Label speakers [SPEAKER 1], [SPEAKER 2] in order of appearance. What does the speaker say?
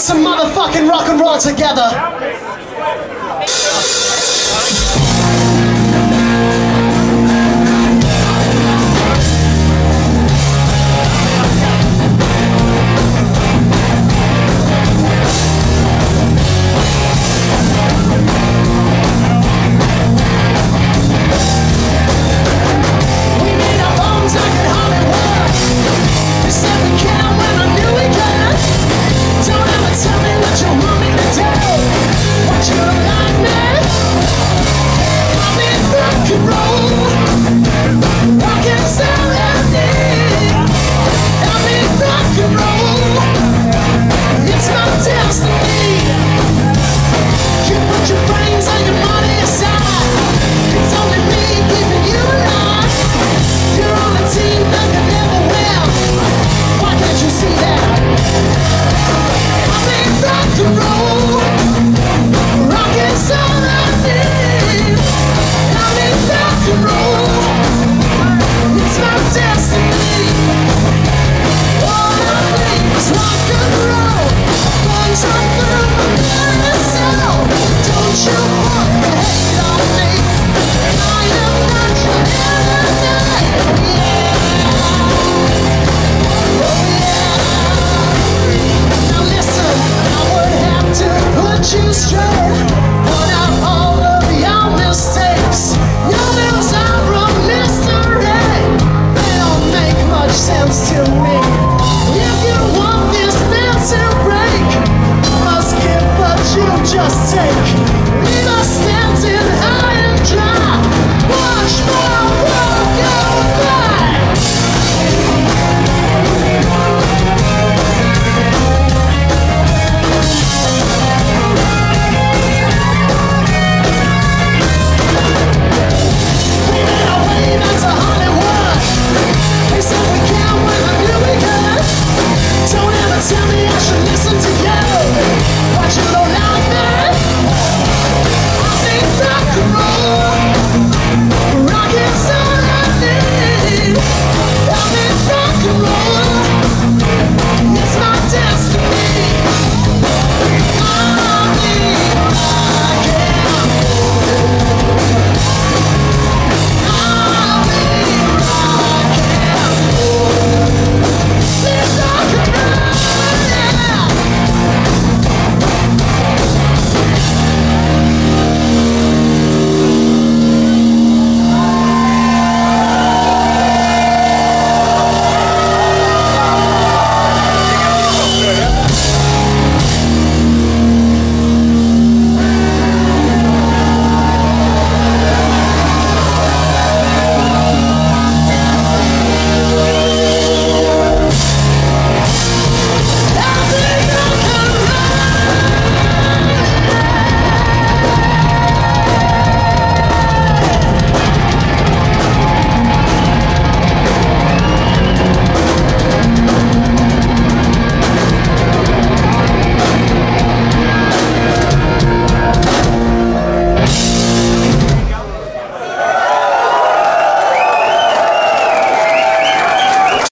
[SPEAKER 1] some motherfucking rock and roll together. still